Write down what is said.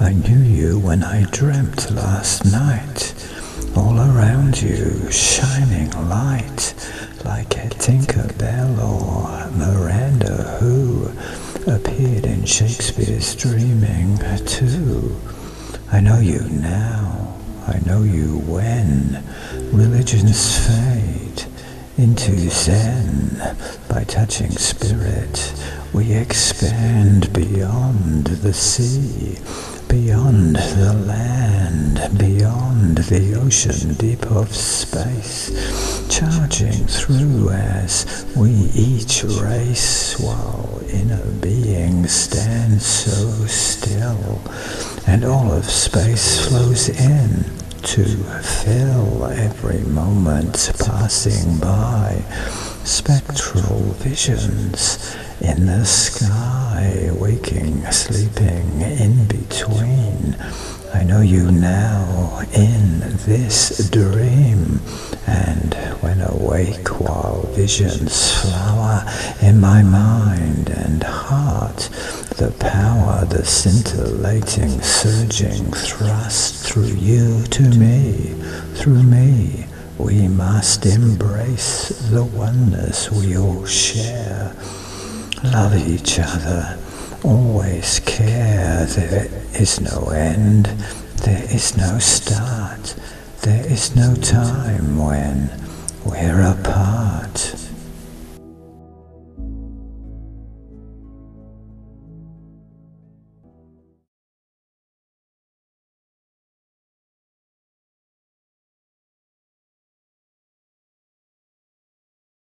I knew you when I dreamt last night, all around you shining light, like a Tinker Bell or Miranda who appeared in Shakespeare's dreaming too. I know you now, I know you when religions fade into Zen by touching spirit. We expand beyond the sea, beyond the land, beyond the ocean deep of space, charging through as we each race while inner being stands so still, and all of space flows in to fill every moment passing by. Spectral visions in the sky, waking, sleeping in know you now in this dream, and when awake while visions flower in my mind and heart, the power, the scintillating, surging thrust through you to me, through me. We must embrace the oneness we all share. Love each other, always care. There is no end, there is no start, there is no time when we're apart.